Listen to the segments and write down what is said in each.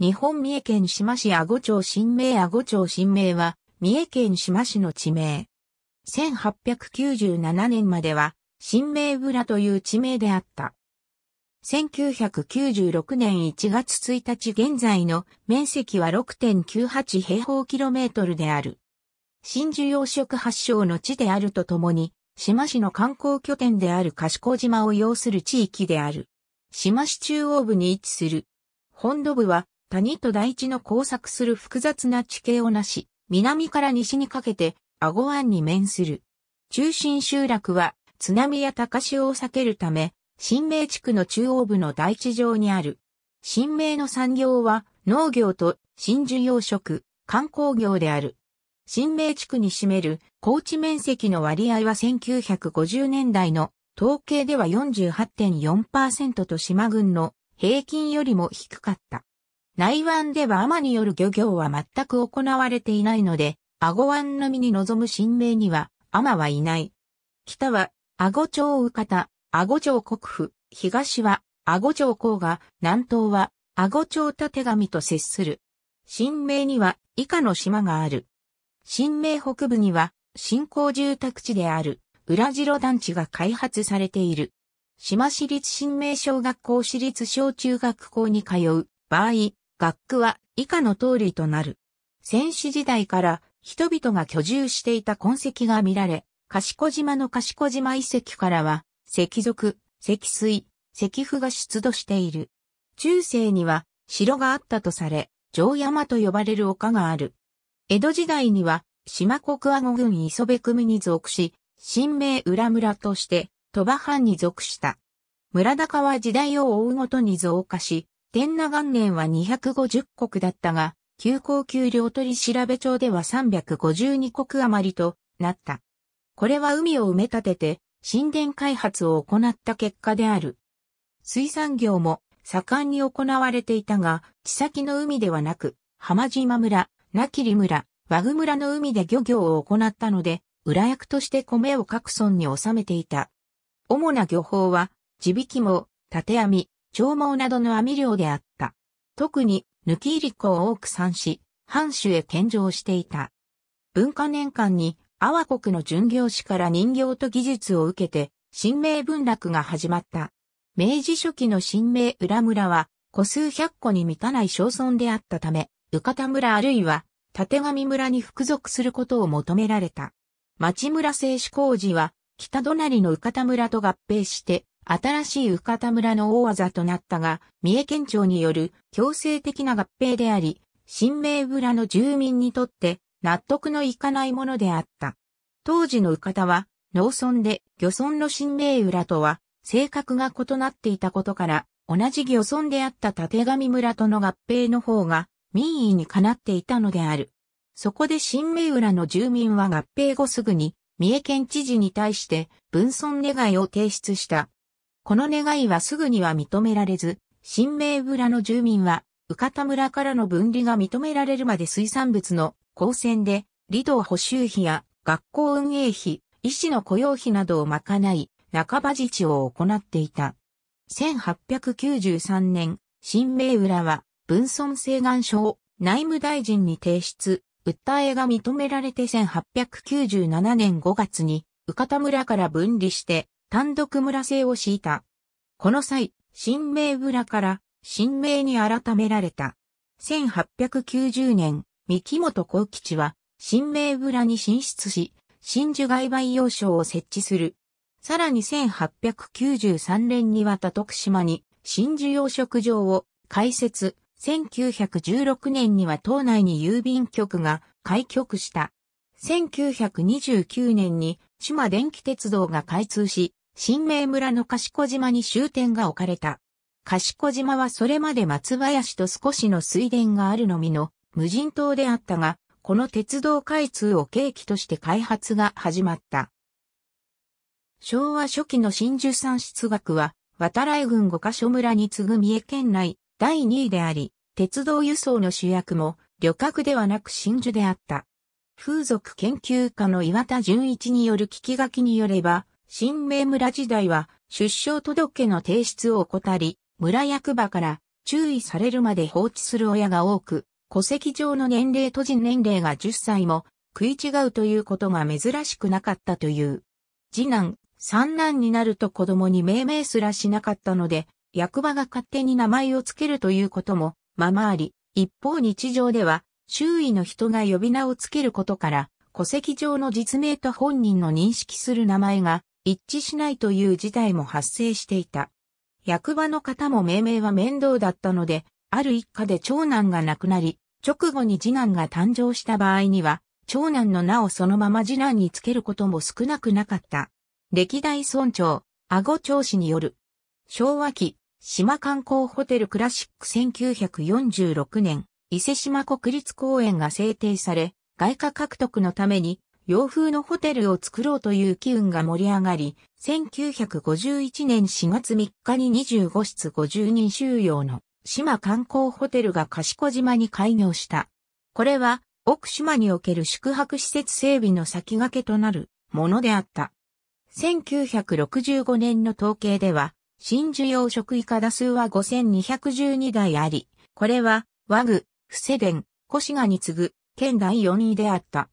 日本三重県志摩市阿護町新名阿護町新名は、三重県志摩市の地名。1897年までは、新名村という地名であった。1996年1月1日現在の面積は6.98平方キロメートルである。真珠養殖発祥の地であるとともに、島市の観光拠点である賢島を要する地域である。島市中央部に位置する。本土部は谷と大地の交錯する複雑な地形をなし、南から西にかけて、アゴ湾に面する。中心集落は、津波や高潮を避けるため、新名地区の中央部の大地上にある。新名の産業は、農業と真珠養殖、観光業である。新名地区に占める高地面積の割合は1950年代の統計では48.4%と島郡の平均よりも低かった。内湾では海による漁業は全く行われていないので、アゴ湾のみに臨む新名には、海はいない。北は、アゴ町宇方、アゴ町国府、東は、アゴ町郊外、南東は、アゴ町立神と接する。新名には、以下の島がある。新名北部には、新興住宅地である、裏白団地が開発されている。島市立新名小学校市立小中学校に通う場合、学区は以下の通りとなる。戦死時代から人々が居住していた痕跡が見られ、賢島の賢島遺跡からは、石族、石水、石符が出土している。中世には城があったとされ、城山と呼ばれる丘がある。江戸時代には、島国阿護郡磯部組に属し、新名浦村として、鳥羽藩に属した。村高は時代を追うごとに増加し、天那元年は250国だったが、旧高級領取調べ帳では352国余りとなった。これは海を埋め立てて神殿開発を行った結果である。水産業も盛んに行われていたが、地先の海ではなく、浜島村、名切村、和具村の海で漁業を行ったので、裏役として米を各村に収めていた。主な漁法は、地引き網、縦網、長毛などの網漁であった。特に、抜き入り子を多く産し、藩主へ献上していた。文化年間に、阿波国の巡業師から人形と技術を受けて、新名文楽が始まった。明治初期の新名浦村は、古数百個に満たない町村であったため、宇方村あるいは、立上村に服属することを求められた。町村製紙工事は、北隣の宇方村と合併して、新しい宇方村の大技となったが、三重県庁による強制的な合併であり、新名村の住民にとって納得のいかないものであった。当時の宇方は農村で漁村の新名浦とは性格が異なっていたことから同じ漁村であった立上村との合併の方が民意にかなっていたのである。そこで新名浦の住民は合併後すぐに三重県知事に対して分村願いを提出した。この願いはすぐには認められず、新名村の住民は、宇方村からの分離が認められるまで水産物の交戦で、離道補修費や学校運営費、医師の雇用費などを賄い、半ば自治を行っていた。1893年、新名浦は、分村請願書を内務大臣に提出、訴えが認められて1897年5月に、宇方村から分離して、単独村制を敷いた。この際、新名村から新名に改められた。1890年、三木本幸吉は新名村に進出し、真珠外培養所を設置する。さらに1893年にはた徳島に真珠養殖場を開設。1916年には島内に郵便局が開局した。1929年に島電気鉄道が開通し、新名村の賢島に終点が置かれた。賢島はそれまで松林と少しの水田があるのみの無人島であったが、この鉄道開通を契機として開発が始まった。昭和初期の真珠産出額は、渡来郡五ヶ所村に次ぐ三重県内第2位であり、鉄道輸送の主役も旅客ではなく真珠であった。風俗研究家の岩田純一による聞き書きによれば、新名村時代は出生届の提出を怠り、村役場から注意されるまで放置する親が多く、戸籍上の年齢と人年齢が10歳も食い違うということが珍しくなかったという。次男、三男になると子供に命名すらしなかったので、役場が勝手に名前を付けるということもままあり、一方日常では周囲の人が呼び名を付けることから、戸籍上の実名と本人の認識する名前が一致しないという事態も発生していた。役場の方も命名は面倒だったので、ある一家で長男が亡くなり、直後に次男が誕生した場合には、長男の名をそのまま次男につけることも少なくなかった。歴代村長、阿護町氏による。昭和期、島観光ホテルクラシック1946年、伊勢島国立公園が制定され、外貨獲得のために洋風のホテルを作ろうという機運が盛り上がり、1951年4月3日に25室50人収容の島観光ホテルが賢島に開業した。これは奥島における宿泊施設整備の先駆けとなるものであった。1965年の統計では、新需要食以下打数は5212台あり、これは和具、布施伝、コシガに次ぐ県第4位であった。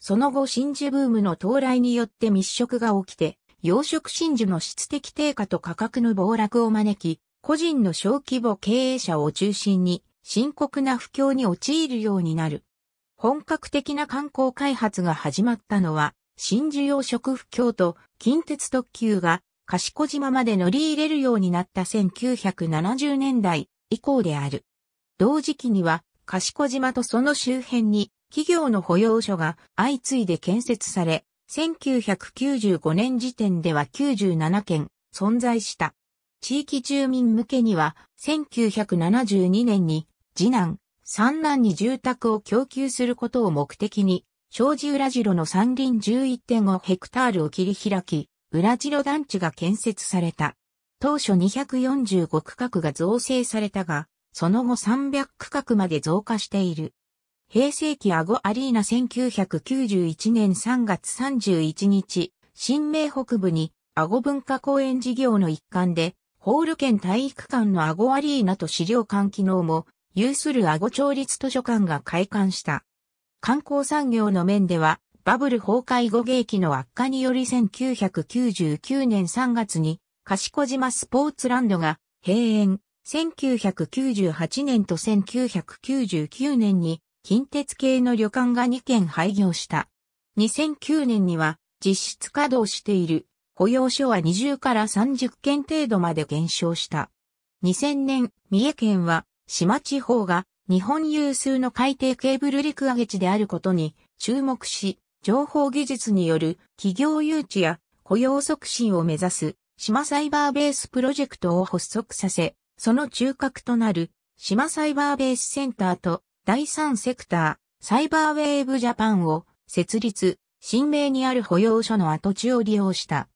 その後真珠ブームの到来によって密食が起きて、養殖真珠の質的低下と価格の暴落を招き、個人の小規模経営者を中心に深刻な不況に陥るようになる。本格的な観光開発が始まったのは、新需要食不況と近鉄特急が賢島まで乗り入れるようになった1970年代以降である。同時期には賢島とその周辺に企業の保養所が相次いで建設され、1995年時点では97件存在した。地域住民向けには1972年に次男、三男に住宅を供給することを目的に、小地浦城の山林11.5ヘクタールを切り開き、浦城団地が建設された。当初245区画が造成されたが、その後300区画まで増加している。平成期アゴアリーナ1991年3月31日、新名北部にアゴ文化公園事業の一環で、ホール県体育館のアゴアリーナと資料館機能も有するアゴ町立図書館が開館した。観光産業の面では、バブル崩壊後景気の悪化により1999年3月に、賢島スポーツランドが閉園、1998年と1999年に近鉄系の旅館が2軒廃業した。2009年には実質稼働している保養所は20から30件程度まで減少した。2000年、三重県は島地方が日本有数の海底ケーブル陸揚げ地であることに注目し、情報技術による企業誘致や雇用促進を目指す島サイバーベースプロジェクトを発足させ、その中核となる島サイバーベースセンターと第三セクターサイバーウェーブジャパンを設立、新名にある保養所の跡地を利用した。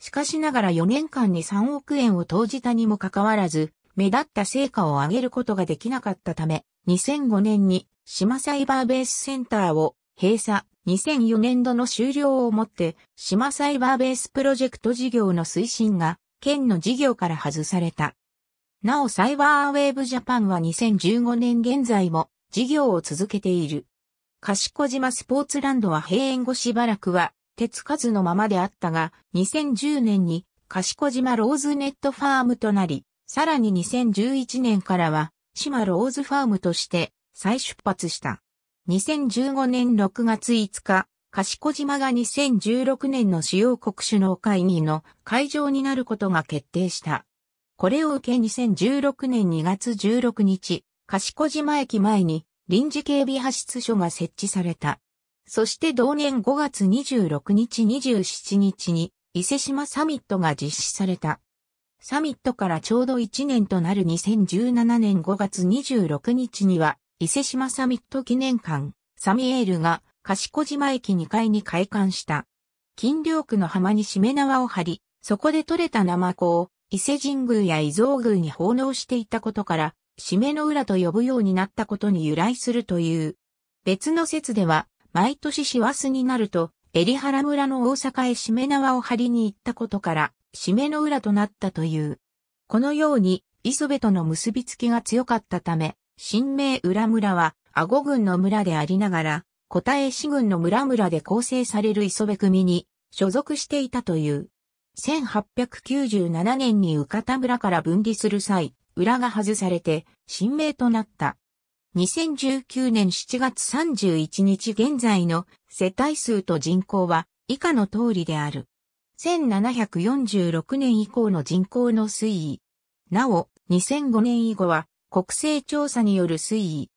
しかしながら4年間に3億円を投じたにもかかわらず、目立った成果を上げることができなかったため、2005年に島サイバーベースセンターを閉鎖、2004年度の終了をもって、島サイバーベースプロジェクト事業の推進が、県の事業から外された。なおサイバーウェーブジャパンは2015年現在も事業を続けている。賢島スポーツランドは閉園後しばらくは手つかずのままであったが、2010年に賢島ローズネットファームとなり、さらに2011年からは、島ローズファームとして再出発した。2015年6月5日、賢島が2016年の主要国首脳会議の会場になることが決定した。これを受け2016年2月16日、賢島駅前に臨時警備派出所が設置された。そして同年5月26日27日に伊勢島サミットが実施された。サミットからちょうど1年となる2017年5月26日には、伊勢島サミット記念館、サミエールが賢島駅2階に開館した。金陵区の浜に締め縄を張り、そこで採れたナマコを伊勢神宮や伊蔵宮に奉納していたことから、締めの裏と呼ぶようになったことに由来するという。別の説では、毎年師走になると、襟原村の大阪へ締め縄を張りに行ったことから、締めの裏となったという。このように、磯部との結びつきが強かったため、新名浦村は、阿護郡の村でありながら、小田江市郡の村々で構成される磯部組に所属していたという。1897年に宇方村から分離する際、裏が外されて、新名となった。2019年7月31日現在の世帯数と人口は以下の通りである。1746年以降の人口の推移。なお、2005年以後は国勢調査による推移。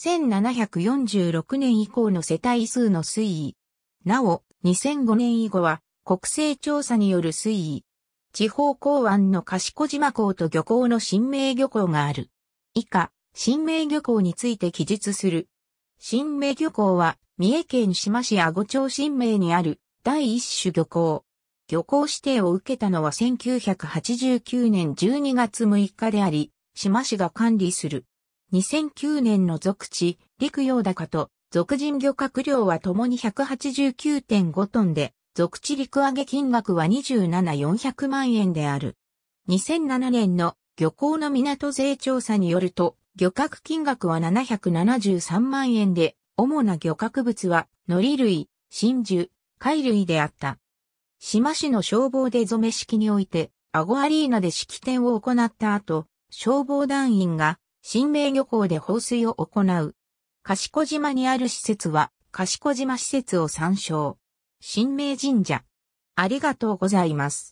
1746年以降の世帯数の推移。なお、2005年以後は国勢調査による推移。地方港湾の賢島港と漁港の新名漁港がある。以下、新名漁港について記述する。新名漁港は、三重県島市阿護町新名にある第一種漁港。漁港指定を受けたのは1989年12月6日であり、島市が管理する。2009年の属地、陸洋高と、属人漁獲量はともに189.5トンで、属地陸揚げ金額は27,400万円である。2007年の漁港の港税調査によると、漁獲金額は773万円で、主な漁獲物は、海苔類、真珠、貝類であった。島市の消防で染め式において、アゴアリーナで式典を行った後、消防団員が、新名漁港で放水を行う。賢島にある施設は、賢島施設を参照。神明神社。ありがとうございます。